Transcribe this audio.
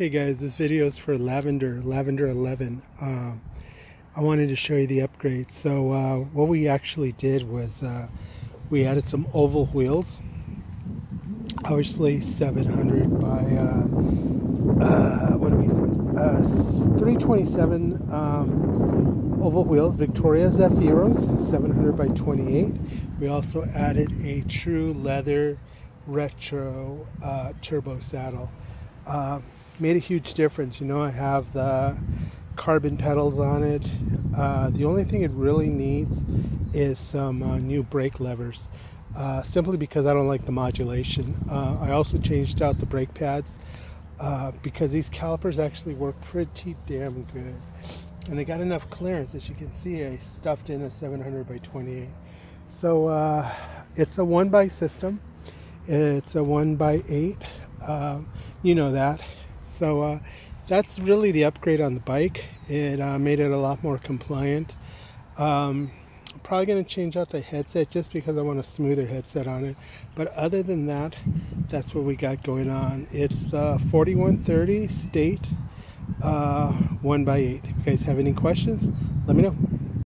Okay guys, this video is for Lavender, Lavender 11. Um, I wanted to show you the upgrade. So uh, what we actually did was uh, we added some oval wheels. Obviously 700 by, uh, uh what do we, uh, 327 um, oval wheels, Vittoria Zaffiros, 700 by 28. We also added a true leather retro uh, turbo saddle. Uh, made a huge difference. You know, I have the carbon pedals on it. Uh, the only thing it really needs is some uh, new brake levers, uh, simply because I don't like the modulation. Uh, I also changed out the brake pads because these calipers actually work pretty damn good. And they got enough clearance. As you can see, I stuffed in a 700 by 28. So it's a one by system. It's a one by eight. You know that. So uh, that's really the upgrade on the bike. It uh, made it a lot more compliant. Um, I'm probably going to change out the headset just because I want a smoother headset on it. But other than that, that's what we got going on. It's the 4130 State uh, 1x8. If you guys have any questions, let me know.